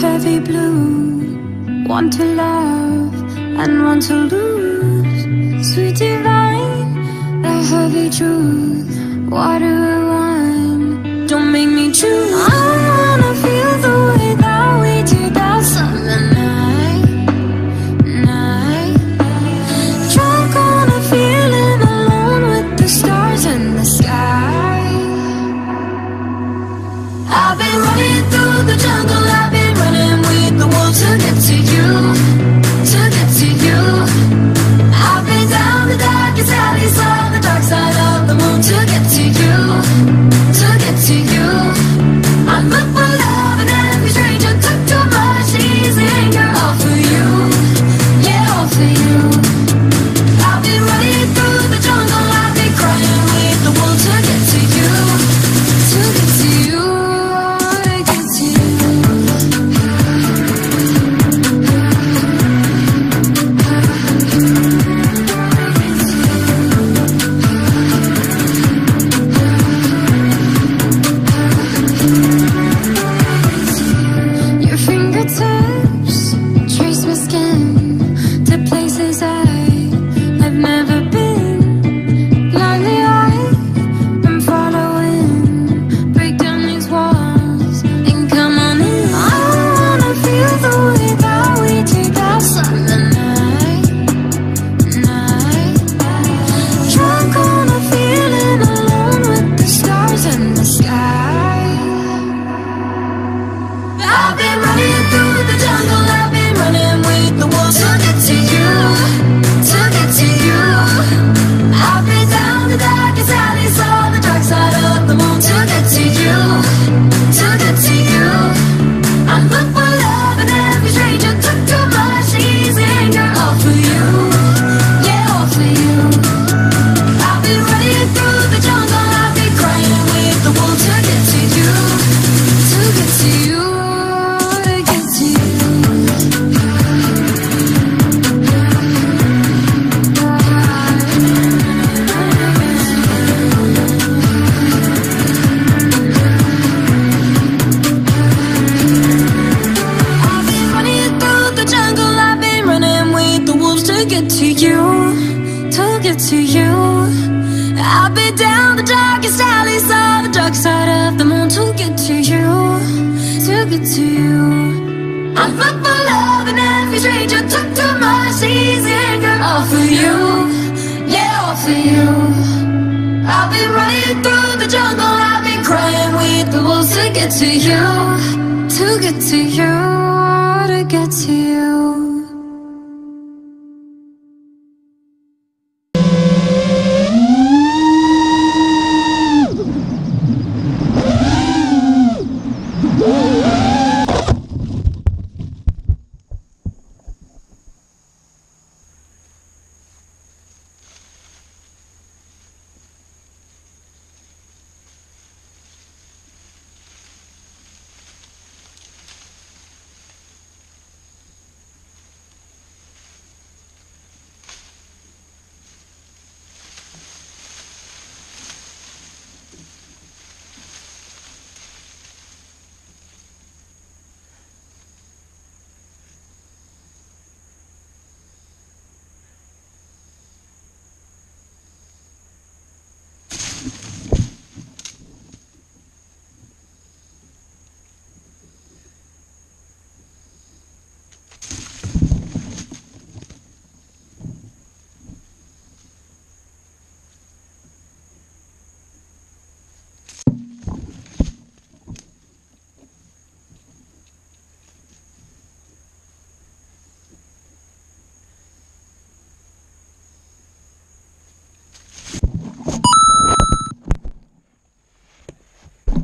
heavy blue. One to love and one to lose. Sweet divine, the heavy truth. Water and wine, don't make me choose. get to you, took it to you. I've been down the darkest alleys of the dark side of the moon Took it to you, took it to you. I'm fucked for love and every stranger took too much easier. Girl All for you, yeah all for you. I've been running through the jungle, I've been crying with the wolves To get to you, to get to you.